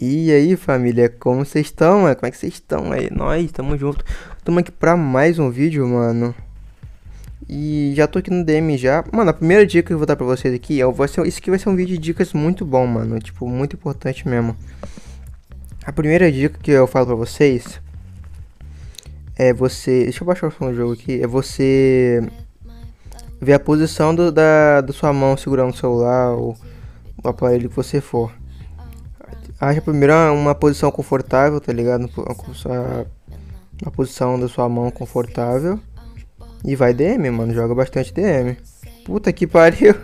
E aí, família, como vocês estão, mano? Como é que vocês estão aí? Nós, tamo junto. Tamo aqui pra mais um vídeo, mano. E já tô aqui no DM já. Mano, a primeira dica que eu vou dar pra vocês aqui é... Vai ser, isso aqui vai ser um vídeo de dicas muito bom, mano. Tipo, muito importante mesmo. A primeira dica que eu falo pra vocês... É você... Deixa eu baixar o som do jogo aqui. É você... Ver a posição do, da, da sua mão segurando o celular ou o aparelho que você for. Acha primeiro uma posição confortável, tá ligado? A, posição da sua mão confortável. E vai DM, mano. Joga bastante DM. Puta que pariu.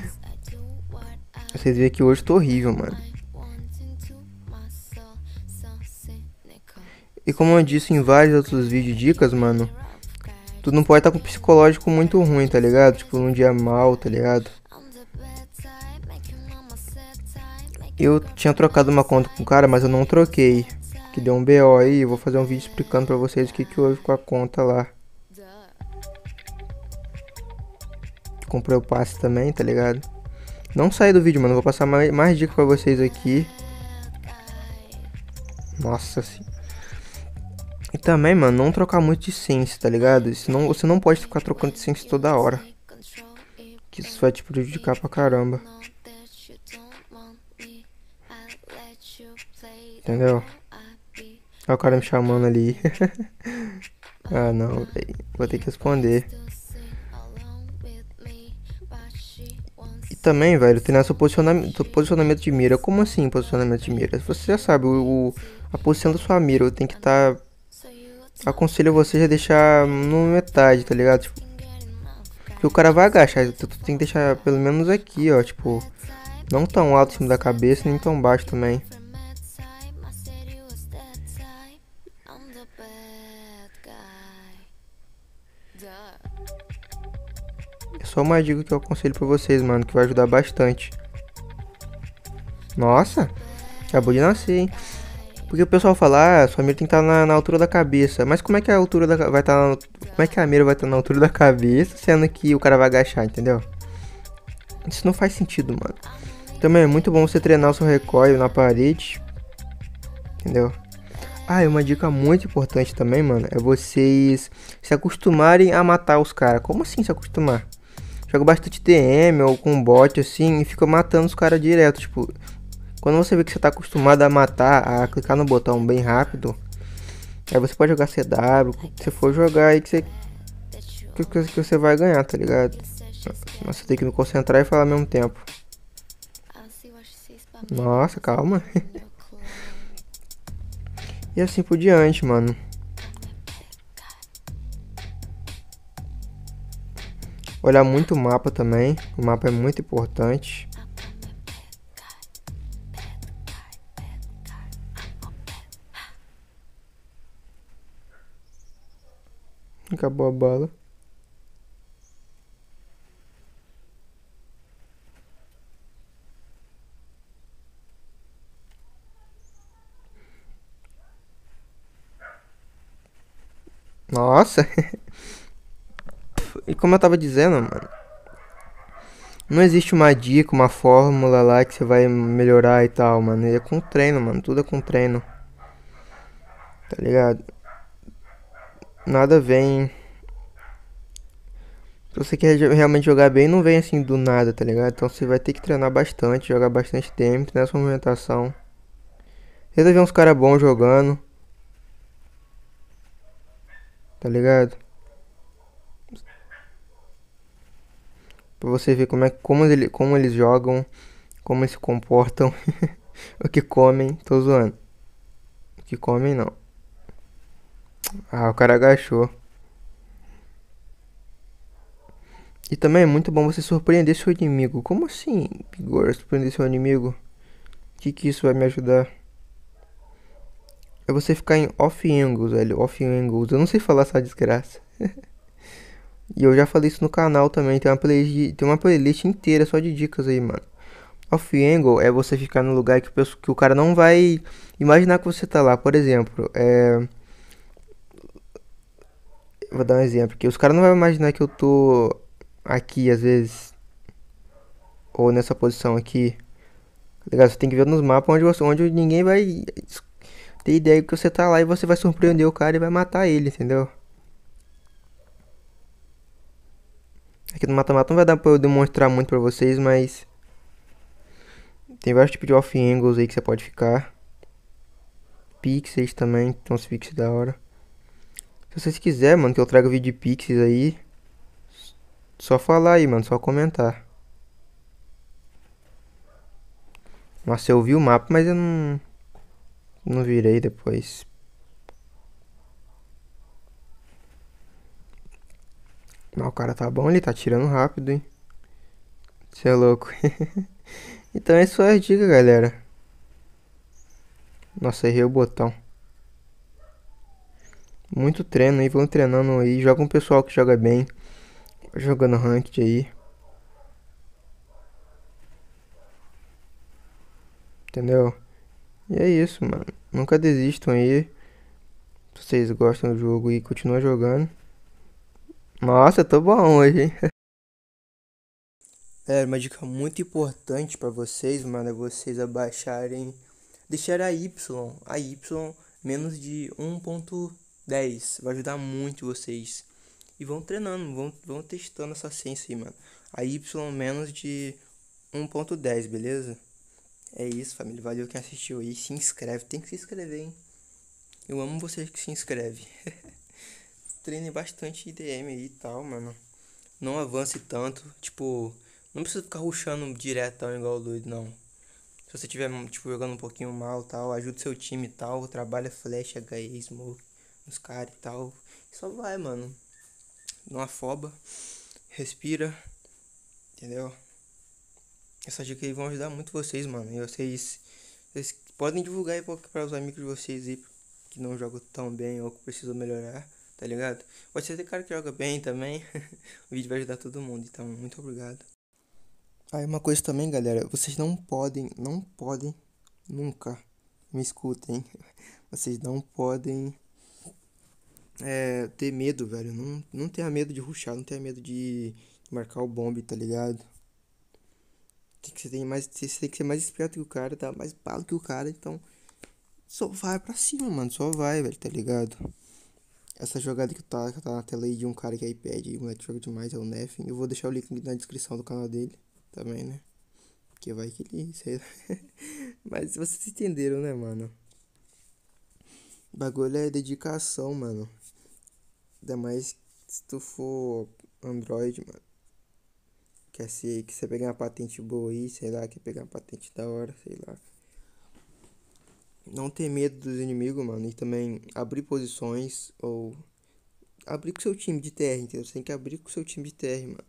Vocês veem que hoje tô horrível, mano. E como eu disse em vários outros vídeos dicas, mano. Tu não pode estar tá com psicológico muito ruim, tá ligado? Tipo, num dia mal, tá ligado? Eu tinha trocado uma conta com o cara, mas eu não troquei. Que deu um BO aí, vou fazer um vídeo explicando pra vocês o que, que houve com a conta lá. Comprei o passe também, tá ligado? Não saí do vídeo, mano. Vou passar mais, mais dicas pra vocês aqui. Nossa sim. E também, mano, não trocar muito de sense, tá ligado? Senão você não pode ficar trocando de sense toda hora. Que isso vai te prejudicar pra caramba. Entendeu? Olha o cara me chamando ali. ah, não, véio. Vou ter que responder. E também, velho, tem nosso posicionamento, posicionamento de mira. Como assim posicionamento de mira? Você já sabe, o, o a posição da sua mira tem que estar... Tá... Aconselho você a deixar no metade, tá ligado? Tipo, que o cara vai agachar, tu tem que deixar pelo menos aqui, ó, tipo... Não tão alto em cima da cabeça, nem tão baixo também. É só uma dica que eu aconselho pra vocês, mano, que vai ajudar bastante. Nossa, acabou de nascer, hein? Porque o pessoal fala, ah, sua mira tem que estar tá na, na, altura da cabeça. Mas como é que a altura da, vai estar tá Como é que a mira vai estar tá na altura da cabeça, sendo que o cara vai agachar, entendeu? Isso não faz sentido, mano. Também é muito bom você treinar o seu recoil na parede. Entendeu? Ah, e uma dica muito importante também, mano, é vocês se acostumarem a matar os caras. Como assim se acostumar? Joga bastante TM ou com bot assim e fica matando os caras direto. Tipo, quando você vê que você tá acostumado a matar, a clicar no botão bem rápido, aí você pode jogar CW, se você for jogar aí que você, que, você vai ganhar, tá ligado? Você tem que me concentrar e falar ao mesmo tempo. Nossa, calma. E assim por diante, mano. Olhar muito o mapa também. O mapa é muito importante. Acabou a bala. Nossa. e como eu tava dizendo, mano. Não existe uma dica, uma fórmula lá que você vai melhorar e tal, mano. É com treino, mano. Tudo é com treino. Tá ligado? Nada vem. Se você quer realmente jogar bem, não vem assim do nada, tá ligado? Então você vai ter que treinar bastante, jogar bastante tempo, treinar sua movimentação. Tenta ver uns caras bons jogando. Tá ligado? Pra você ver como é como, ele, como eles jogam, como eles se comportam, o que comem, tô zoando. O que comem não. Ah, o cara agachou. E também é muito bom você surpreender seu inimigo. Como assim, Pigor, surpreender seu inimigo? O que, que isso vai me ajudar? É você ficar em off angles, velho. Off angles. Eu não sei falar essa desgraça. e eu já falei isso no canal também. Tem uma playlist, tem uma playlist inteira só de dicas aí, mano. Off angle é você ficar no lugar que o, que o cara não vai imaginar que você tá lá. Por exemplo, é. Vou dar um exemplo aqui. Os caras não vão imaginar que eu tô aqui às vezes. Ou nessa posição aqui. Tá ligado? Você tem que ver nos mapas onde, você, onde ninguém vai ter ideia que você tá lá e você vai surpreender o cara e vai matar ele, entendeu? Aqui no mata-mata não vai dar pra eu demonstrar muito pra vocês, mas... Tem vários tipos de off angles aí que você pode ficar. Pixels também, tem uns pixels da hora. Se vocês quiserem, mano, que eu traga vídeo de pixels aí... Só falar aí, mano, só comentar. Nossa, eu vi o mapa, mas eu não... Não virei depois. Mas o cara tá bom, ele tá tirando rápido, hein? Você é louco. então é só a dica, galera. Nossa, errei o botão. Muito treino aí, vão treinando aí. Joga um pessoal que joga bem. Jogando ranked aí. Entendeu? E é isso, mano. Nunca desistam aí. Se vocês gostam do jogo e continuam jogando. Nossa, tô bom hoje, hein? É, uma dica muito importante para vocês, mano, é vocês abaixarem, deixar a Y, a Y menos de 1.10, vai ajudar muito vocês. E vão treinando, vão, vão testando essa ciência aí, mano. A Y menos de 1.10, beleza? É isso, família. Valeu quem assistiu aí. Se inscreve. Tem que se inscrever, hein? Eu amo vocês que se inscrevem. Treine bastante IDM aí e tal, mano. Não avance tanto. Tipo, não precisa ficar ruxando diretão igual o doido, não. Se você tiver, tipo, jogando um pouquinho mal tal, ajuda seu time e tal. Trabalha flash, HE, smoke nos caras e tal. Só vai, mano. Não afoba. Respira. Entendeu? Essas dicas aí vão ajudar muito vocês, mano. E vocês, vocês podem divulgar aí para os amigos de vocês aí que não jogam tão bem ou que precisam melhorar, tá ligado? Pode ser cara que joga bem também. o vídeo vai ajudar todo mundo, então muito obrigado. Aí uma coisa também, galera, vocês não podem, não podem, nunca, me escutem, vocês não podem é, ter medo, velho, não, não tenha medo de ruxar, não tenha medo de marcar o bombe, tá ligado? Tem que, você, tem mais, você tem que ser mais esperto que o cara, tá mais bala que o cara, então. Só vai pra cima, mano. Só vai, velho, tá ligado? Essa jogada que tá, que tá na tela aí de um cara que é iPad e o moleque joga demais é o Neffin. Eu vou deixar o link na descrição do canal dele também, né? Que vai que ele. Mas vocês entenderam, né, mano? O bagulho é dedicação, mano. Ainda mais se tu for Android, mano. Quer ser, pegar uma patente boa aí, sei lá, quer pegar uma patente da hora, sei lá. Não ter medo dos inimigos, mano. E também abrir posições ou abrir com seu time de TR, entendeu? Você tem que abrir com seu time de TR, mano.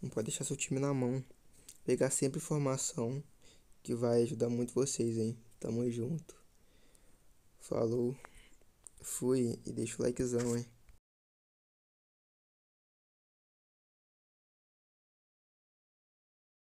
Não pode deixar seu time na mão. Pegar sempre informação que vai ajudar muito vocês, hein? Tamo junto. Falou. Fui e deixa o likezão, hein?